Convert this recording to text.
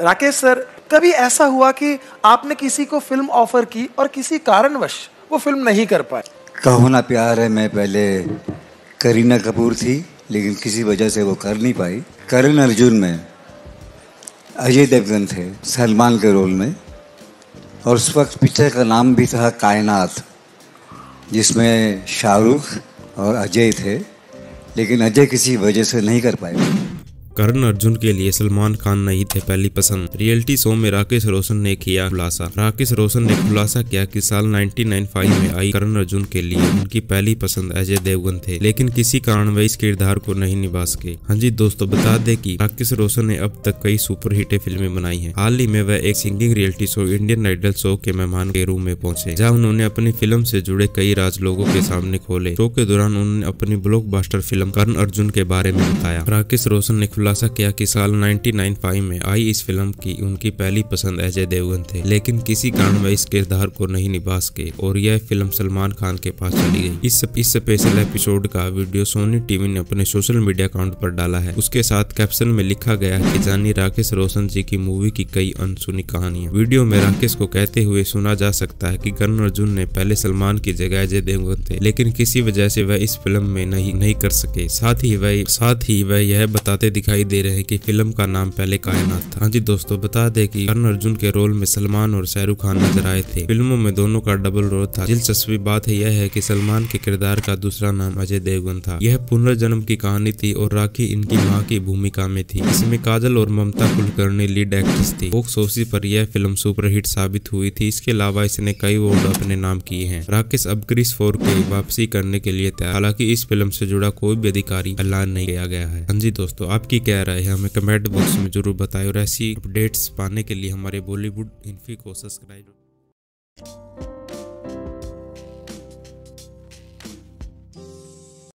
Rakesh sir, कभी ऐसा हुआ कि आपने किसी को फ़िल्म ऑफ़र की और किसी कारणवश वो फ़िल्म नहीं कर पाए? कहो ना प्यार है, मैं पहले करीना कपूर थी, लेकिन किसी वजह से वो कर नहीं पाई। करण अर्जुन में अजय देवगन थे, सलमान के रोल में, और उस वक्त पिक्चर का नाम भी था कायनात, जिसमें शाहरुख और अजय थे, लेकिन अजय किसी वजह से नहीं कर पाए। करण अर्जुन के लिए सलमान खान नहीं थे पहली पसंद। रियलिटी शो में राकेश रोशन ने किया खुलासा। राकेश रोशन ने खुलासा किया कि साल 1995 में आई करण अर्जुन के लिए उनकी पहली पसंद अजय देवगन थे, लेकिन किसी कारण वे इस किरदार को नहीं निभा सके। हाँ जी दोस्तों, बता दें कि राकेश रोशन ने अब तक कई सुपर हिट फ़िल्में बनाई है। हाल ही में वह एक singing reality show Indian Idol show के मेहमान के रूम में पहुँचे, जहाँ उन्होंने अपनी फ़िल्म से जुड़े कई राज लोगों के सामने खोले। शो के दौरान उन्होंने अपनी ब्लॉकबस्टर फ़िल्म करण अर्जुन के बारे में बताया। राकेश रोशन ने खुलासा किया कि साल 1995 में आई इस फ़िल्म की उनकी पहली पसंद अजय देवगन थे, लेकिन किसी कारण वह इस किरदार को नहीं निभा सके और यह फ़िल्म सलमान खान के पास चली गई। इस इस स्पेशल एपिसोड का वीडियो सोनी टीवी ने अपने सोशल मीडिया अकाउंट पर डाला है। उसके साथ कैप्शन में लिखा गया है कि जानी राकेश रोशन जी की मूवी की कई अनसुनी कहानियाँ। वीडियो में राकेश को कहते हुए सुना जा सकता है कि करण अर्जुन ने पहले सलमान की जगह अजय देवगन थे, लेकिन किसी वजह से वह इस फ़िल्म में नहीं नहीं कर सके। साथ ही वह, साथ ही वह यह बताते दिखाई दे रहे हैं कि फ़िल्म का नाम पहले कायनात था। हाँ जी दोस्तों, बता दें कि कर्ण अर्जुन के रोल में सलमान और शाहरुख खान नज़र आए थे। फ़िल्मों में दोनों का डबल रोल था। दिलचस्पी बात है यह है कि सलमान के किरदार का दूसरा नाम अजय देवगन था। यह पुनर्जन्म की कहानी थी और राखी इनकी माँ की भूमिका में थी। इसमें काजल और ममता कुलकर्णी लीड एक्ट्रेस थी। बॉक्स ऑफ़िस पर यह फ़िल्म सुपरहिट साबित हुई थी। इसके अलावा इसने कई अवार्ड अपने नाम किए हैं। राकेश अब क्रिस फोर की वापसी करने के लिए तैयार। हालाँकि इस फ़िल्म से जुड़ा कोई भी अधिकारी ऐलान नहीं किया गया है। हाँ जी दोस्तों, आपकी क्या राय है, हमें कमेंट बॉक्स में ज़रूर बताएँ और ऐसी अपडेट्स पाने के लिए हमारे बॉलीवुड इन्फी को सब्सक्राइब।